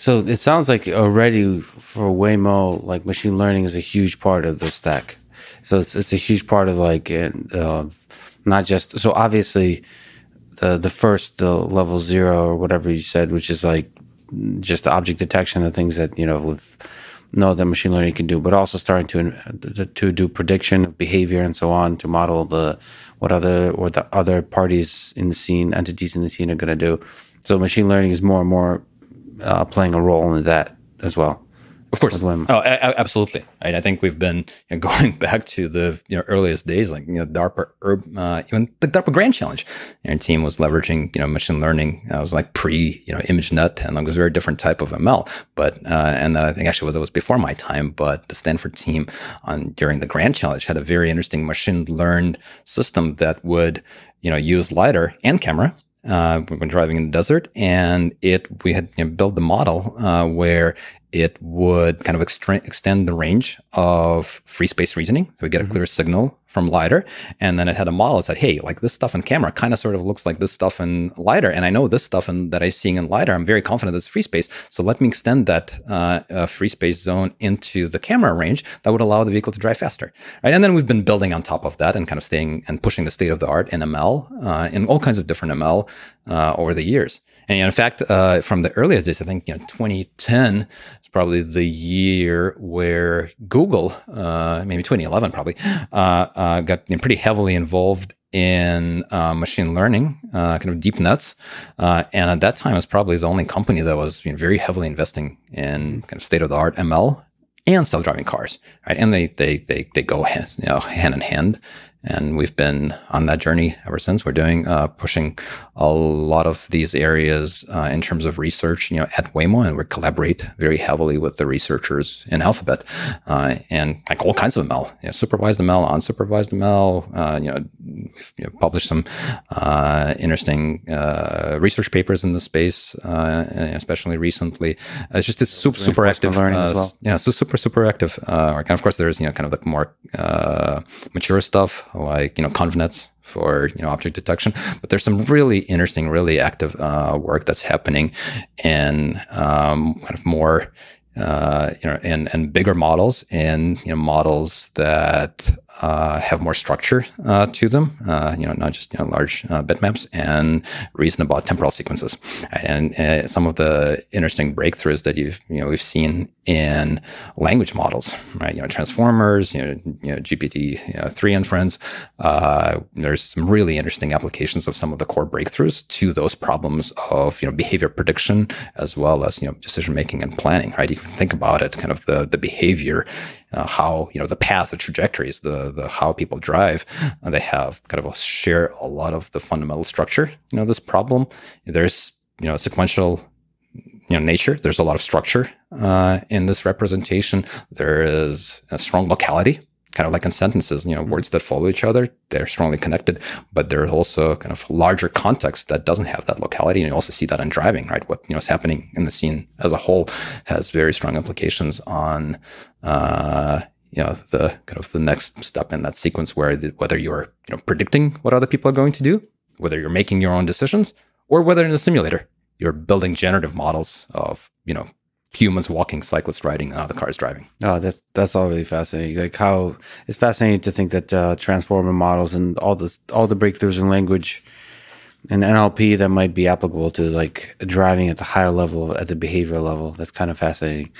So it sounds like already for Waymo, like machine learning is a huge part of the stack. So it's, it's a huge part of like uh, not just so obviously the the first the level zero or whatever you said, which is like just the object detection of things that you know with know that machine learning can do, but also starting to to do prediction of behavior and so on to model the what other or the other parties in the scene, entities in the scene are going to do. So machine learning is more and more uh, playing a role in that as well. Of course. Oh, absolutely. Right? I think we've been you know, going back to the you know, earliest days, like you know, DARPA, uh, even the DARPA Grand Challenge. Our team was leveraging you know machine learning. Uh, it was like pre you know ImageNet, and it was a very different type of ML. But uh, and that I think actually was it was before my time. But the Stanford team on during the Grand Challenge had a very interesting machine learned system that would you know use lidar and camera uh, we were driving in the desert, and it we had you know, built the model uh, where it would kind of extend the range of free space reasoning. So we get a mm-hmm. clear signal from LiDAR. And then it had a model that said, hey, like this stuff in camera kind of sort of looks like this stuff in LiDAR. And I know this stuff in, that I'm seeing in LiDAR, I'm very confident it's free space. So let me extend that uh, uh, free space zone into the camera range that would allow the vehicle to drive faster. Right. And then we've been building on top of that and kind of staying and pushing the state of the art in ML, uh, in all kinds of different ML uh, over the years. And in fact, uh, from the earliest days, I think you know 2010 is probably the year where Google, uh, maybe 2011 probably, uh, got you know, pretty heavily involved in uh, machine learning, uh, kind of deep nets. Uh, and at that time, it was probably the only company that was you know, very heavily investing in kind of state of the art ML and self-driving cars, right? And they they they they go you know, hand in hand and we've been on that journey ever since. We're doing uh, pushing a lot of these areas uh, in terms of research, you know, at Waymo, and we collaborate very heavily with the researchers in Alphabet, uh, and like all kinds of ML, you know, supervised ML, unsupervised ML. Uh, you know, we've you know, published some uh, interesting uh, research papers in the space, especially recently. It's just it's super super active, learning as well. yeah, so super super active. and of course, there's you know kind of the more mature stuff like you know ConvNets for you know object detection. But there's some really interesting, really active uh, work that's happening in um, kind of more uh, you know, and and bigger models and you know models that have more structure uh, to them. Uh, you know, not just you know large uh, bitmaps and reason about temporal sequences. And uh, some of the interesting breakthroughs that you've you know we've seen in language models, right? You know, transformers, you know, you know GPT you know, and friends. there's some really interesting applications of some of the core breakthroughs to those problems of you know behavior prediction as well as you know decision making and planning. Right? You can think about it, kind of the the behavior uh, how you know the path, the trajectories, the the how people drive. Uh, they have kind of a, share a lot of the fundamental structure. You know, this problem. There's you know sequential you know nature. There's a lot of structure uh, in this representation. There is a strong locality kind of like in sentences, you know, words that follow each other, they're strongly connected, but there's also kind of larger context that doesn't have that locality. And you also see that in driving, right? What, you know, is happening in the scene as a whole has very strong implications on, uh, you know, the kind of the next step in that sequence where the, whether you're, you know, predicting what other people are going to do, whether you're making your own decisions or whether in the simulator, you're building generative models of, you know, humans walking, cyclists riding, and other cars driving. Oh, that's that's all really fascinating. Like how it's fascinating to think that uh, transformer models and all the all the breakthroughs in language and NLP that might be applicable to like driving at the higher level, at the behavioral level. That's kind of fascinating.